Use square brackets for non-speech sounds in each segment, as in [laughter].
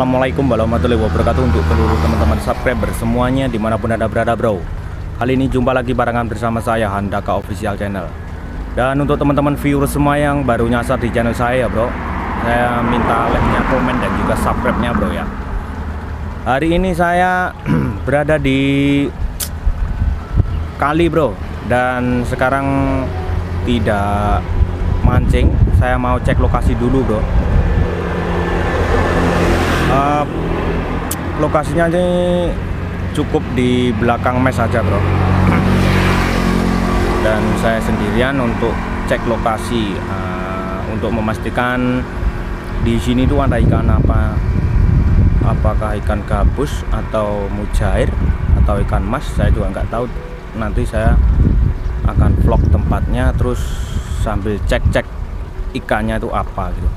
Assalamualaikum warahmatullahi wabarakatuh untuk seluruh teman-teman subscriber semuanya di mana pun anda berada bro. Kali ini jumpa lagi barengan bersama saya Handaka Official Channel. Dan untuk teman-teman viewer semua yang baru nyasar di channel saya bro Saya minta like-nya, komen dan juga subscribe-nya bro ya. Hari ini saya [clears throat] berada di kali bro. Dan sekarang tidak mancing. Saya mau cek lokasi dulu bro uh, lokasinya ini cukup di belakang mes saja bro. Dan saya sendirian untuk cek lokasi uh, untuk memastikan di sini tuh ada ikan apa apakah ikan gabus atau mujair atau ikan mas saya juga nggak tahu. Nanti saya akan vlog tempatnya terus sambil cek-cek ikannya itu apa gitu.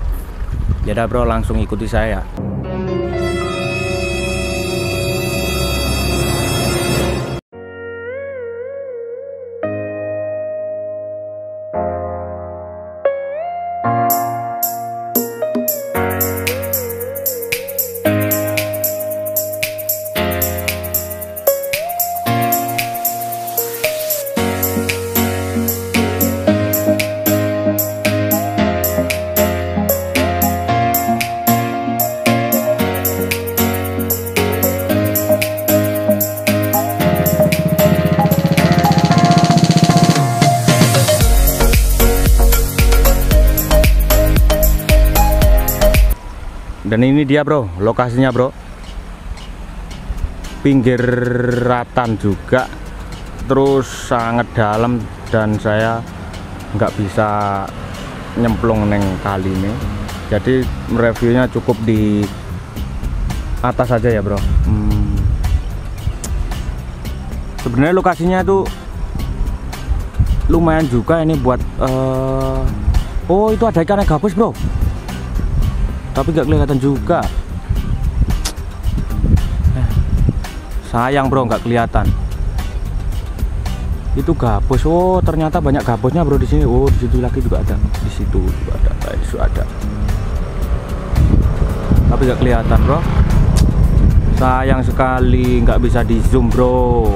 Ya bro langsung ikuti saya dan ini dia bro. Lokasinya bro. Pinggir ratan juga. Terus sangat dalam dan saya nggak bisa nyemplung neng kali ini. Jadi reviewnya cukup di atas saja ya bro. Hmm. sebenarnya lokasinya itu lumayan juga ini buat uh... oh itu ada ikan gabus bro tapi nggak kelihatan juga. Sayang bro nggak kelihatan. Itu gabus. Oh ternyata banyak gabusnya bro di sini. Oh di situ lagi juga ada. Di situ juga ada eh, di ada. Tapi nggak kelihatan bro. Sayang sekali nggak bisa di zoom bro.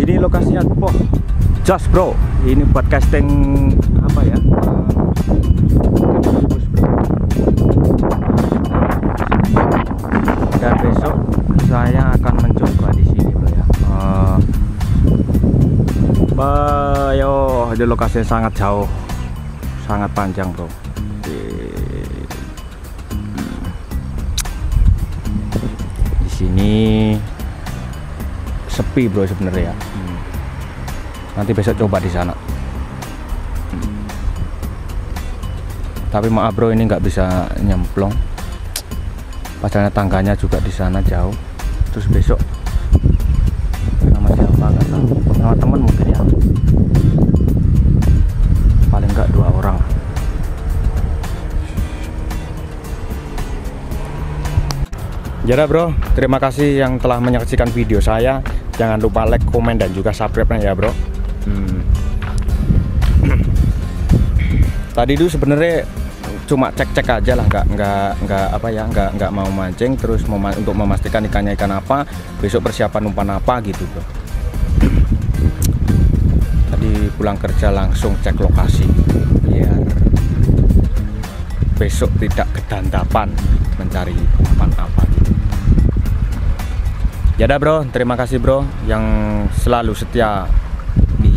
Ini lokasinya oh just bro. Ini buat casting apa ya lokasi sangat jauh sangat panjang bro. Di, di sini sepi bro sebenarnya hmm. nanti besok coba di sana. Hmm. tapi maaf bro ini nggak bisa nyemplung. Pasalnya tangganya juga di sana jauh. Terus besok sama siapa? Nggak sama teman jadi bro terima kasih yang telah menyaksikan video saya. Jangan lupa like komen dan juga subscribe ya bro. Hmm. [clears throat] tadi itu sebenarnya cuma cek-cek aja lah nggak nggak nggak apa ya nggak nggak mau mancing terus mem untuk memastikan ikannya ikan apa besok persiapan umpan apa gitu bro. [clears throat] Tadi pulang kerja langsung cek lokasi biar besok tidak kedandapan mencari umpan apa ya dah bro terima kasih bro yang selalu setia di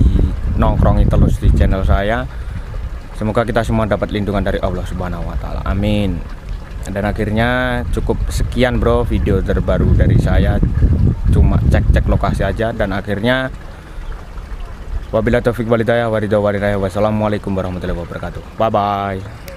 nongkrongi terus di channel saya Semoga kita semua dapat lindungan dari Allah Subhanahu wa taala. Amin. Dan akhirnya cukup sekian bro video terbaru dari saya. Cuma cek-cek lokasi aja dan akhirnya wabillahi taufik walhidayah waridha wassalamualaikum warahmatullahi wabarakatuh. Bye bye.